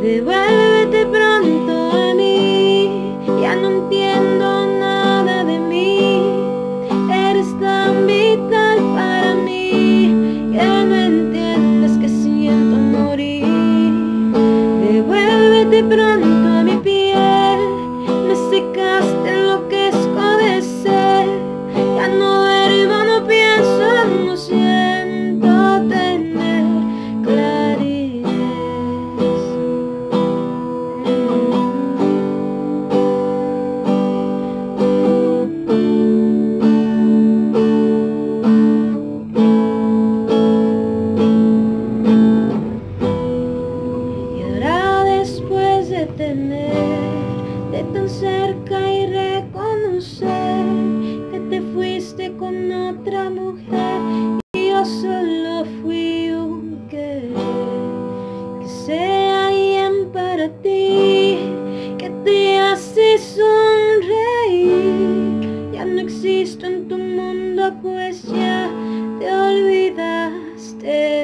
Devuélvete pronto a mí, ya no entiendo nada de mí. Eres tan vital para mí, ya no entiendes que siento morir. Devuélvete pronto a mi piel, me secaste. y reconocer que te fuiste con otra mujer y yo solo fui un querer. Que sea bien para ti que te hace sonreír. Ya no existo en tu mundo pues ya te olvidaste.